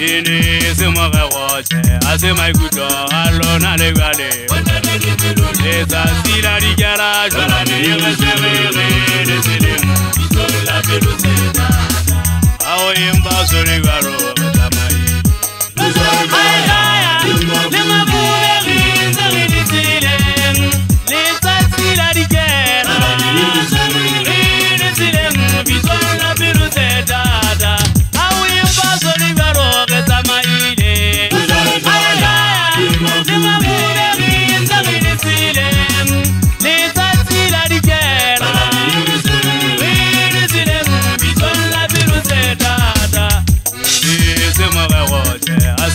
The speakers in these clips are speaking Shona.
ini simaka kɔcɛ asemaikucɔ alɔnalegbale ezasilalijɛ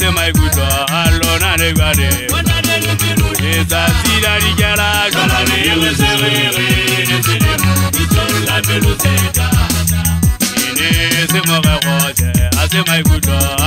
le maikutlo a lona le bane letsatsi la dijala e ne se morekgotse a se maikutlo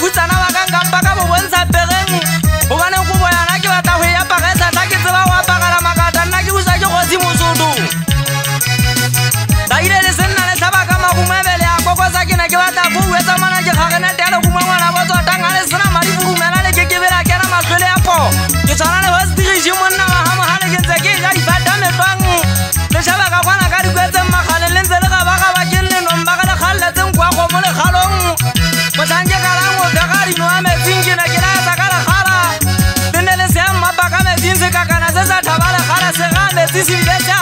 Gustavo, Sim, beijão.